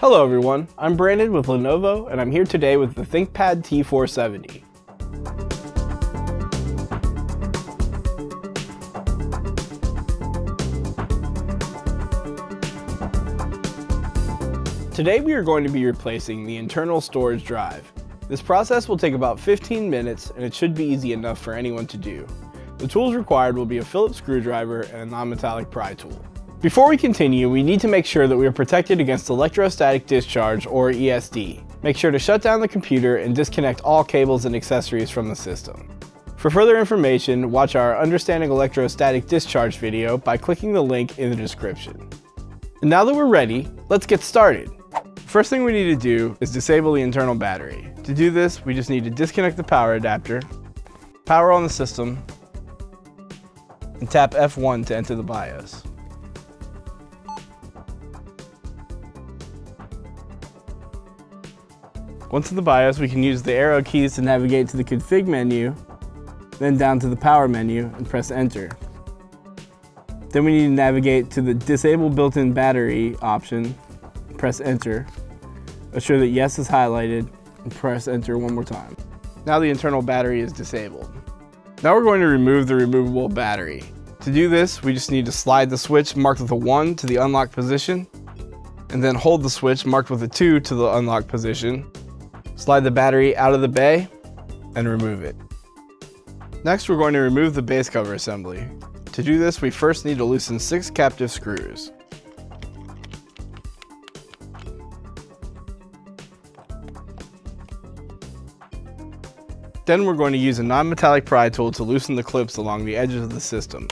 Hello everyone, I'm Brandon with Lenovo and I'm here today with the ThinkPad T470. Today we are going to be replacing the internal storage drive. This process will take about 15 minutes and it should be easy enough for anyone to do. The tools required will be a Phillips screwdriver and a non-metallic pry tool. Before we continue, we need to make sure that we are protected against electrostatic discharge or ESD. Make sure to shut down the computer and disconnect all cables and accessories from the system. For further information, watch our Understanding Electrostatic Discharge video by clicking the link in the description. And now that we're ready, let's get started. First thing we need to do is disable the internal battery. To do this, we just need to disconnect the power adapter, power on the system, and tap F1 to enter the BIOS. Once in the BIOS, we can use the arrow keys to navigate to the config menu, then down to the power menu and press enter. Then we need to navigate to the disable built-in battery option, press enter, Assure that yes is highlighted and press enter one more time. Now the internal battery is disabled. Now we're going to remove the removable battery. To do this, we just need to slide the switch marked with a 1 to the unlocked position, and then hold the switch marked with a 2 to the unlocked position. Slide the battery out of the bay, and remove it. Next, we're going to remove the base cover assembly. To do this, we first need to loosen six captive screws. Then we're going to use a non-metallic pry tool to loosen the clips along the edges of the system.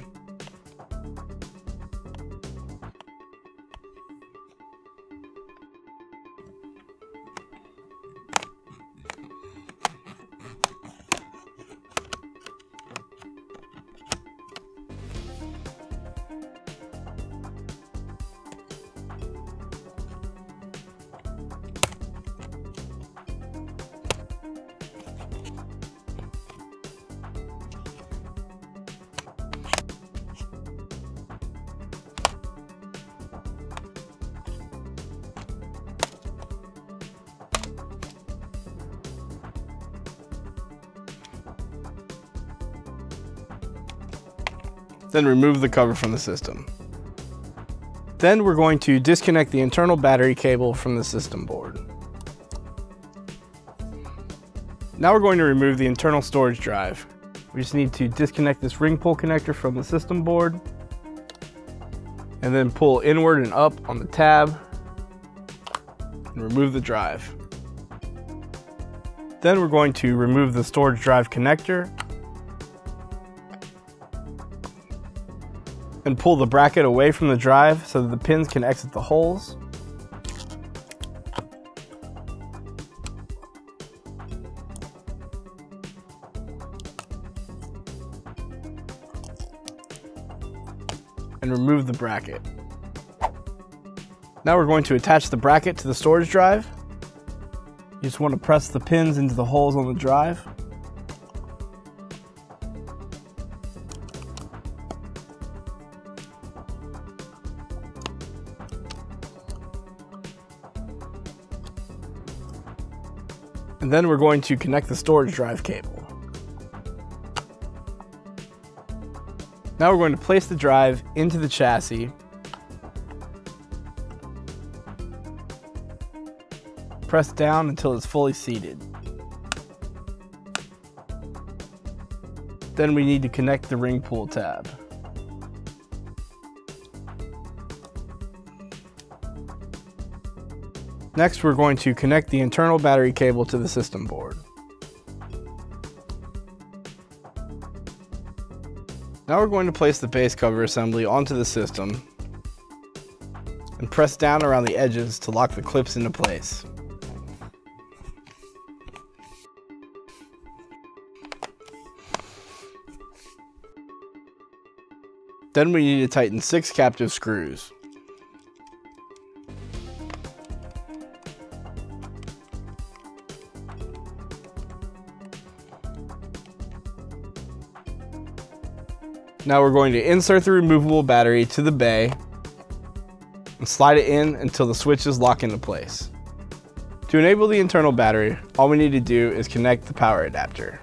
Then remove the cover from the system. Then we're going to disconnect the internal battery cable from the system board. Now we're going to remove the internal storage drive. We just need to disconnect this ring pull connector from the system board and then pull inward and up on the tab and remove the drive. Then we're going to remove the storage drive connector and pull the bracket away from the drive so that the pins can exit the holes. and remove the bracket. Now we're going to attach the bracket to the storage drive. You just want to press the pins into the holes on the drive. And then we're going to connect the storage drive cable. Now we're going to place the drive into the chassis. Press down until it's fully seated. Then we need to connect the ring pull tab. Next, we're going to connect the internal battery cable to the system board. Now we're going to place the base cover assembly onto the system and press down around the edges to lock the clips into place. Then we need to tighten six captive screws. Now we're going to insert the removable battery to the bay and slide it in until the switches lock into place. To enable the internal battery, all we need to do is connect the power adapter.